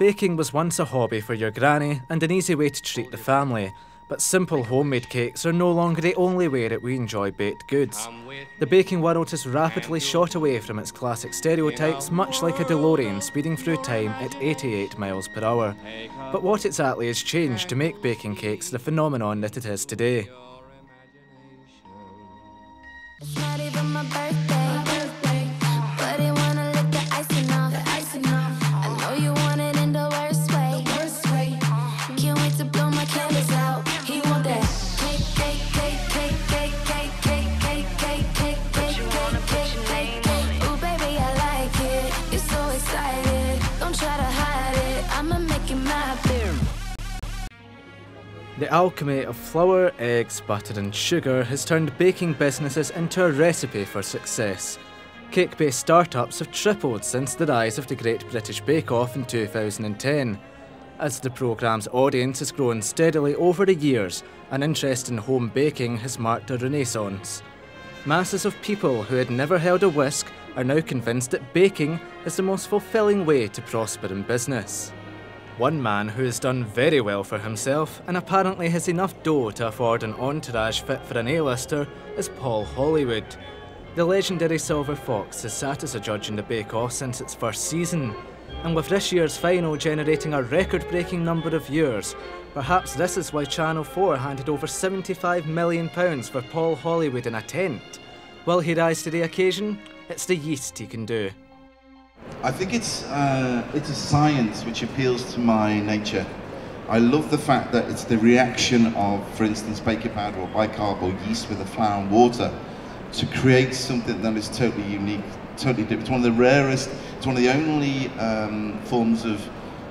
Baking was once a hobby for your granny and an easy way to treat the family, but simple homemade cakes are no longer the only way that we enjoy baked goods. The baking world has rapidly shot away from its classic stereotypes, much like a DeLorean speeding through time at 88 miles per hour. But what exactly has changed to make baking cakes the phenomenon that it is today? The alchemy of flour, eggs, butter and sugar has turned baking businesses into a recipe for success. Cake-based startups have tripled since the rise of the Great British Bake Off in 2010. As the programme's audience has grown steadily over the years, an interest in home baking has marked a renaissance. Masses of people who had never held a whisk are now convinced that baking is the most fulfilling way to prosper in business. One man who has done very well for himself and apparently has enough dough to afford an entourage fit for an A-lister is Paul Hollywood. The legendary Silver Fox has sat as a judge in the Bake Off since its first season, and with this year's final generating a record-breaking number of viewers, perhaps this is why Channel 4 handed over £75 million for Paul Hollywood in a tent. Will he rise to the occasion? It's the yeast he can do. I think it's uh, it's a science which appeals to my nature. I love the fact that it's the reaction of, for instance, baking powder or bicarb or yeast with a flour and water to create something that is totally unique, totally different. It's one of the rarest, it's one of the only um, forms of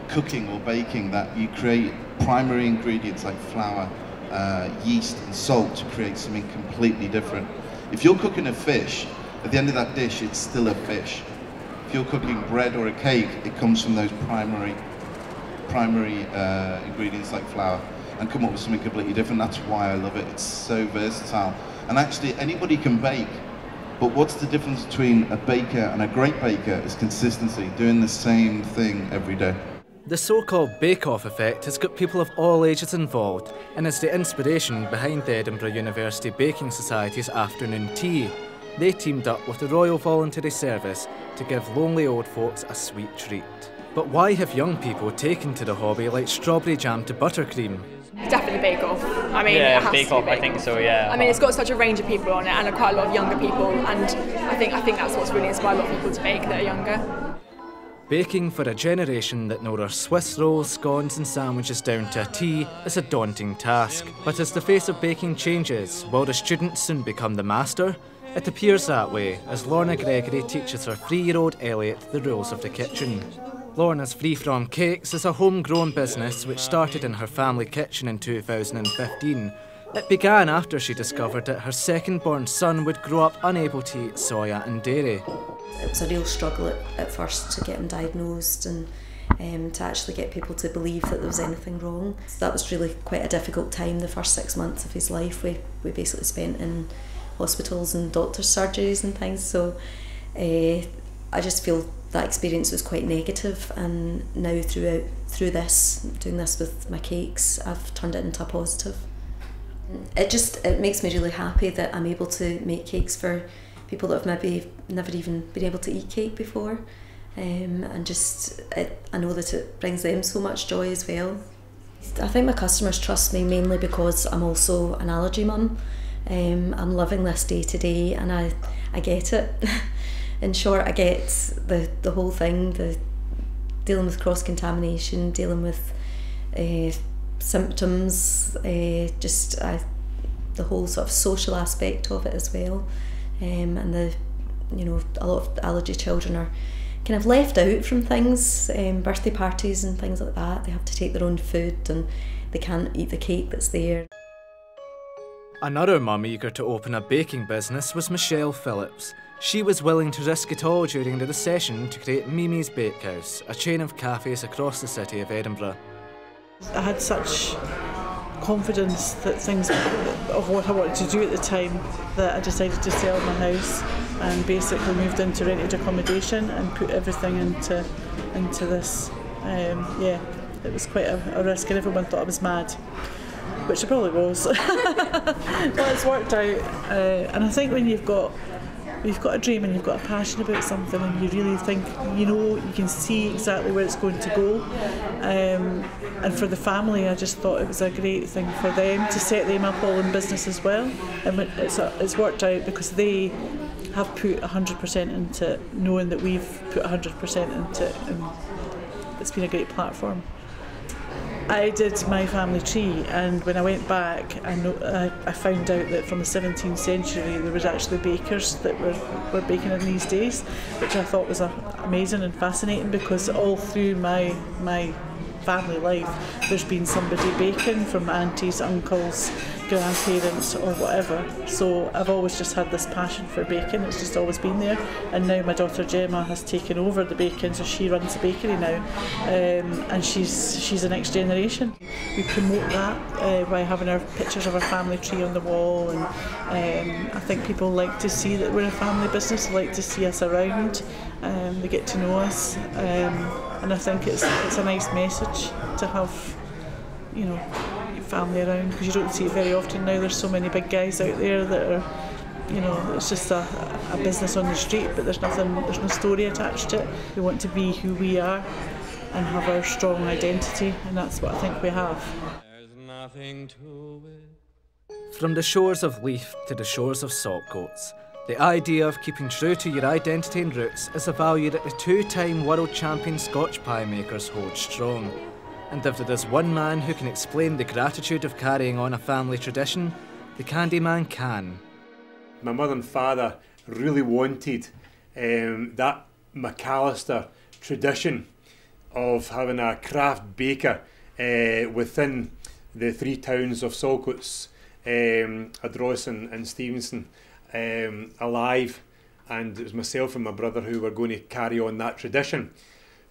cooking or baking that you create primary ingredients like flour, uh, yeast and salt to create something completely different. If you're cooking a fish, at the end of that dish, it's still a fish if you're cooking bread or a cake, it comes from those primary primary uh, ingredients like flour and come up with something completely different. That's why I love it. It's so versatile. And actually, anybody can bake. But what's the difference between a baker and a great baker is consistency, doing the same thing every day. The so-called bake-off effect has got people of all ages involved and is the inspiration behind the Edinburgh University Baking Society's afternoon tea. They teamed up with the Royal Voluntary Service to give lonely old folks a sweet treat. But why have young people taken to the hobby like strawberry jam to buttercream? Definitely Bake Off. I mean, yeah, Bake Off. I think so. Yeah. I mean, it's got such a range of people on it, and quite a lot of younger people, and I think I think that's what's really inspired a lot of people to bake that are younger. Baking for a generation that know their Swiss rolls, scones and sandwiches down to a T is a daunting task. But as the face of baking changes, will the student soon become the master? It appears that way as Lorna Gregory teaches her three-year-old Elliot the rules of the kitchen. Lorna's Free From Cakes is a homegrown business which started in her family kitchen in 2015. It began after she discovered that her second-born son would grow up unable to eat soya and dairy. It was a real struggle at, at first to get him diagnosed and um, to actually get people to believe that there was anything wrong. That was really quite a difficult time. The first six months of his life we, we basically spent in hospitals and doctors' surgeries and things. So uh, I just feel that experience was quite negative, and now throughout through this, doing this with my cakes, I've turned it into a positive. It just it makes me really happy that I'm able to make cakes for people that have maybe never even been able to eat cake before. Um, and just it, I know that it brings them so much joy as well. I think my customers trust me mainly because I'm also an allergy mum. Um, I'm loving this day to day and I, I get it. In short, I get the, the whole thing, the dealing with cross contamination, dealing with uh, symptoms, uh, just uh, the whole sort of social aspect of it as well. Um, and the, you know, a lot of allergy children are kind of left out from things, um, birthday parties and things like that. They have to take their own food and they can't eat the cake that's there. Another mum eager to open a baking business was Michelle Phillips. She was willing to risk it all during the recession to create Mimi's Bakehouse, a chain of cafes across the city of Edinburgh. I had such confidence that things of what I wanted to do at the time that I decided to sell my house and basically moved into rented accommodation and put everything into into this Um, yeah, it was quite a, a risk, and everyone thought I was mad, which it probably was. but it's worked out, uh, and I think when you've got you've got a dream and you've got a passion about something and you really think you know you can see exactly where it's going to go. Um, and for the family I just thought it was a great thing for them to set them up all in business as well. And it's, a, it's worked out because they have put 100% into it knowing that we've put 100% into it and it's been a great platform I did my family tree, and when I went back, I, know, I, I found out that from the 17th century there was actually bakers that were, were baking in these days, which I thought was amazing and fascinating because all through my my family life there's been somebody baking from aunties, uncles, grandparents or whatever. So I've always just had this passion for baking. It's just always been there. And now my daughter Gemma has taken over the baking, so she runs the bakery now, um, and she's she's the next generation. We promote that uh, by having our pictures of our family tree on the wall, and um, I think people like to see that we're a family business. They like to see us around. Um, they get to know us, um, and I think it's it's a nice message to have, you know family around because you don't see it very often now. There's so many big guys out there that are, you know, it's just a, a business on the street, but there's nothing, there's no story attached to it. We want to be who we are and have our strong identity, and that's what I think we have. From the shores of Leith to the shores of Saltcoats, the idea of keeping true to your identity and roots is a value that the two time world champion Scotch pie makers hold strong. And if there is one man who can explain the gratitude of carrying on a family tradition, the Candyman can. My mother and father really wanted um, that McAllister tradition of having a craft baker uh, within the three towns of Saltcoats, um, and Stevenston um, alive. And it was myself and my brother who were going to carry on that tradition.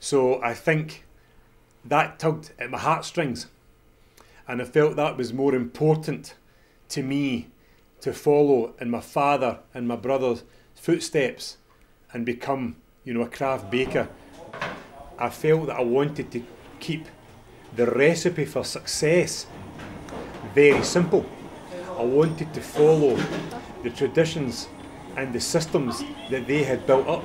So I think that tugged at my heartstrings. And I felt that was more important to me to follow in my father and my brother's footsteps and become, you know, a craft baker. I felt that I wanted to keep the recipe for success very simple. I wanted to follow the traditions and the systems that they had built up.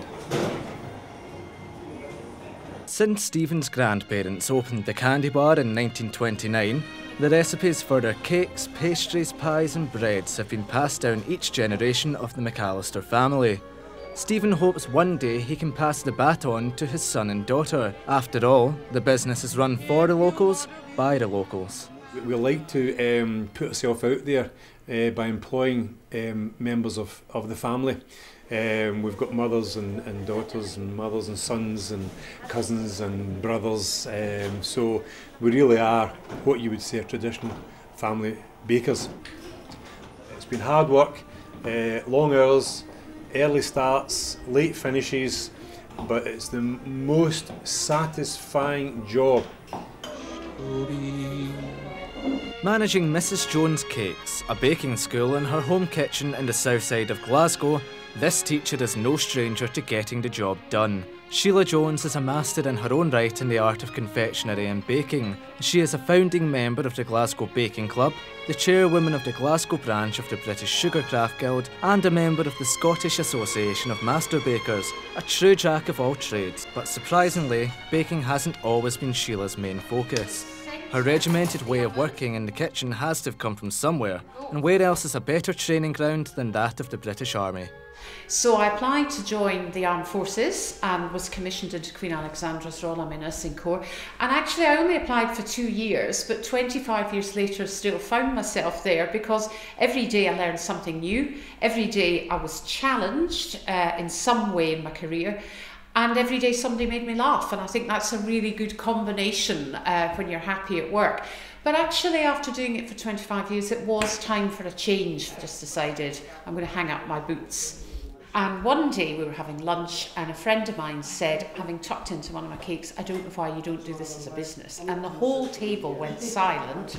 Since Stephen's grandparents opened the candy bar in 1929, the recipes for their cakes, pastries, pies, and breads have been passed down each generation of the McAllister family. Stephen hopes one day he can pass the baton to his son and daughter. After all, the business is run for the locals, by the locals. We like to um, put ourselves out there uh, by employing um, members of, of the family. Um, we've got mothers and, and daughters and mothers and sons and cousins and brothers. Um, so we really are what you would say a traditional family bakers. It's been hard work, uh, long hours, early starts, late finishes, but it's the most satisfying job. Managing Mrs. Jones Cakes, a baking school in her home kitchen in the south side of Glasgow, this teacher is no stranger to getting the job done. Sheila Jones is a master in her own right in the art of confectionery and baking. She is a founding member of the Glasgow Baking Club, the chairwoman of the Glasgow branch of the British Sugarcraft Guild, and a member of the Scottish Association of Master Bakers, a true jack of all trades. But surprisingly, baking hasn't always been Sheila's main focus. Her regimented way of working in the kitchen has to have come from somewhere, and where else is a better training ground than that of the British Army? So I applied to join the armed forces and was commissioned into Queen Alexandra's Royal Nursing Corps. And actually, I only applied for two years, but 25 years later, still found myself there because every day I learned something new. Every day I was challenged uh, in some way in my career. And every day somebody made me laugh. And I think that's a really good combination uh, when you're happy at work. But actually, after doing it for 25 years, it was time for a change. I just decided I'm going to hang up my boots And one day we were having lunch, and a friend of mine said, having tucked into one of my cakes, I don't know why you don't do this as a business. And the whole table went silent,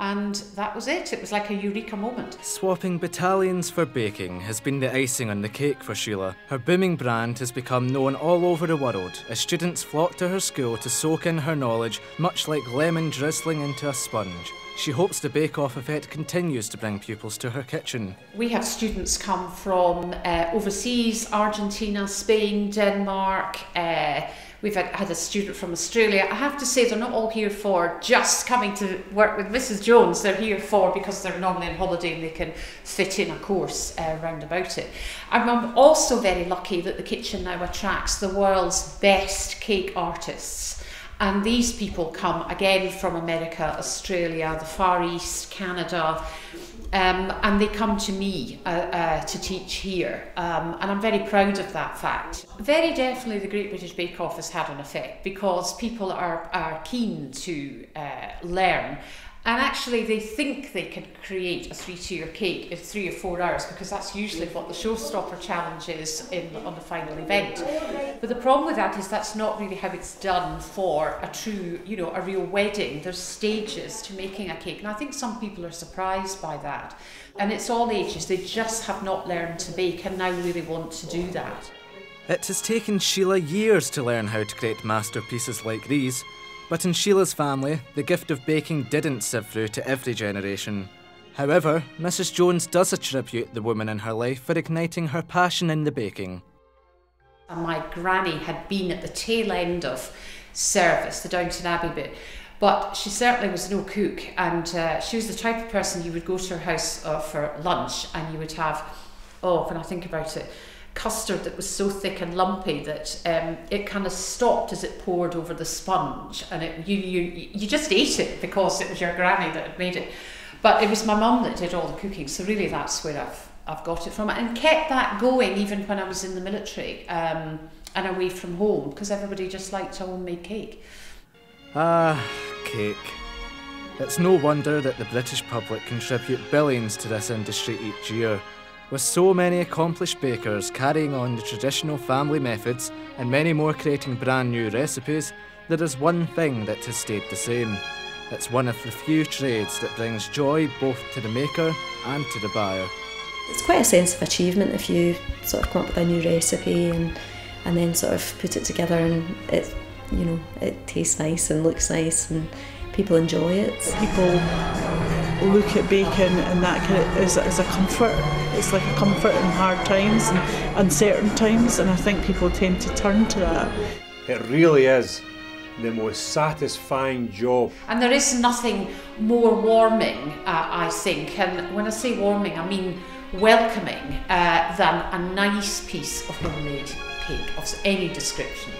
and that was it. It was like a eureka moment. Swapping battalions for baking has been the icing on the cake for Sheila. Her booming brand has become known all over the world as students flock to her school to soak in her knowledge, much like lemon drizzling into a sponge. She hopes the Bake Off effect continues to bring pupils to her kitchen. We have students come from uh, overseas Argentina, Spain, Denmark. Uh, We've had, had a student from Australia. I have to say, they're not all here for just coming to work with Mrs. Jones. They're here for because they're normally on holiday and they can fit in a course uh, round about it. And I'm also very lucky that the kitchen now attracts the world's best cake artists. And these people come again from America, Australia, the Far East, Canada. Um, and they come to me uh, uh, to teach here, um, and I'm very proud of that fact. Very definitely, the Great British Bake Off has had an effect because people are, are keen to uh, learn and actually, they think they can create a three-tier cake in three or four hours because that's usually what the showstopper challenge is in, on the final event. But the problem with that is that's not really how it's done for a true, you know, a real wedding. There's stages to making a cake, and I think some people are surprised by that. And it's all ages; they just have not learned to bake, and now really want to do that. It has taken Sheila years to learn how to create masterpieces like these. But in Sheila's family, the gift of baking didn't sieve through to every generation. However, Mrs. Jones does attribute the woman in her life for igniting her passion in the baking. My granny had been at the tail end of service, the Downton Abbey bit, but she certainly was no cook, and uh, she was the type of person you would go to her house uh, for lunch and you would have, oh, when I think about it, custard that was so thick and lumpy that um, it kind of stopped as it poured over the sponge, and it, you you you just ate it because it was your granny that had made it. But it was my mum that did all the cooking, so really that's where I've I've got it from, and kept that going even when I was in the military um, and away from home because everybody just liked to homemade cake. Ah, cake. It's no wonder that the British public contribute billions to this industry each year. With so many accomplished bakers carrying on the traditional family methods and many more creating brand new recipes, there is one thing that has stayed the same. It's one of the few trades that brings joy both to the maker and to the buyer. It's quite a sense of achievement if you sort of come up with a new recipe and and then sort of put it together and it you know it tastes nice and looks nice and people enjoy it. People look at bacon and that kind of is, is a comfort. It's like a comfort in hard times and uncertain times, and I think people tend to turn to that. It really is the most satisfying job. And there is nothing more warming, uh, I think, and when I say warming, I mean welcoming uh, than a nice piece of homemade cake of any description.